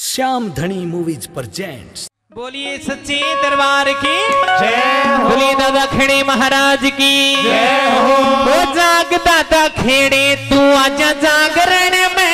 श्याम धनी मूवीज़ पर जेंट्स बोलिए सच्चे दरबार की। जय बोलिए दादा खेड़े महाराज की। जय हो। जाग दादा खेड़े तू आजा जागरण में।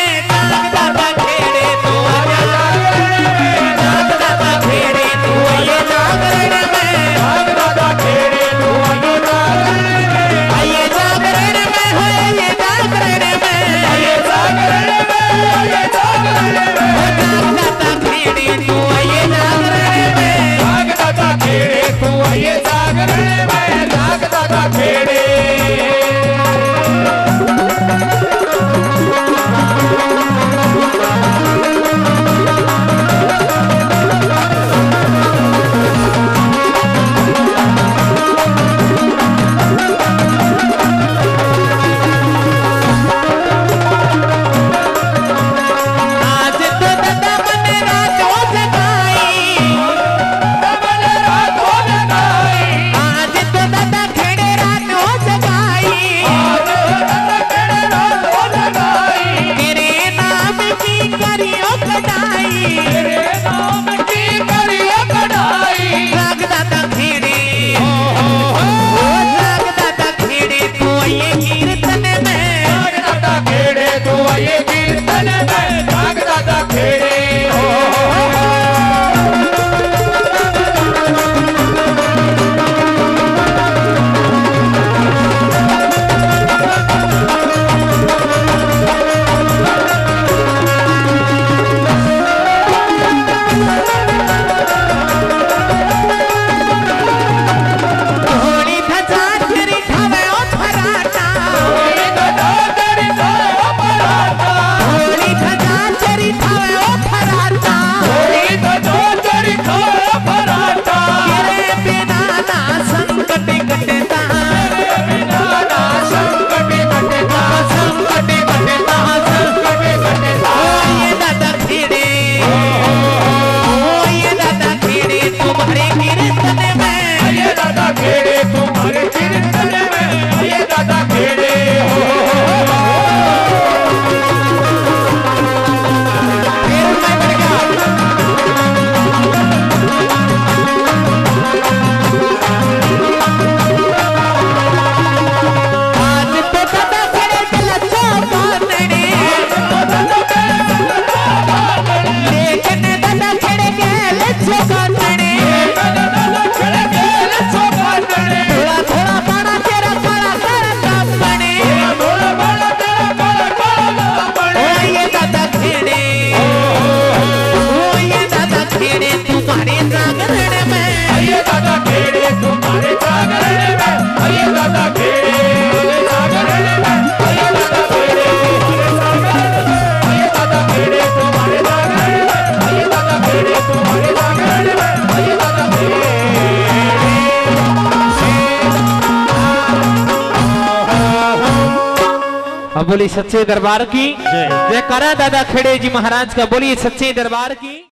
अब बोली सच्चे दरबार की? जय करा दादा खेड़े जी महाराज का बोली सच्चे दरबार की?